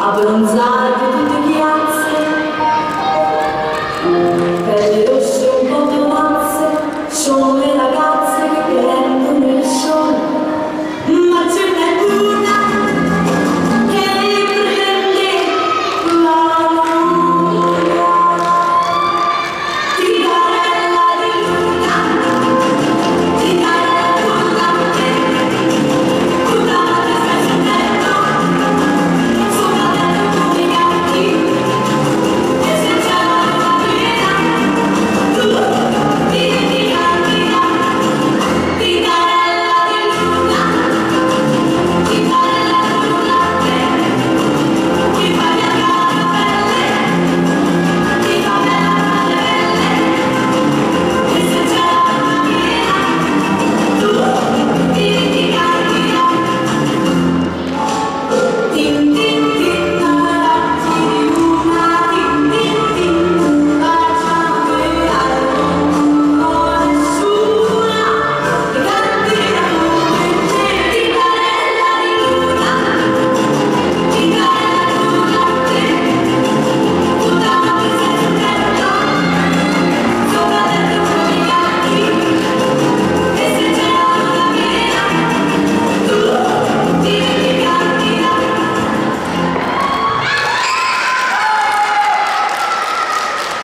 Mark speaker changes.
Speaker 1: Aber unser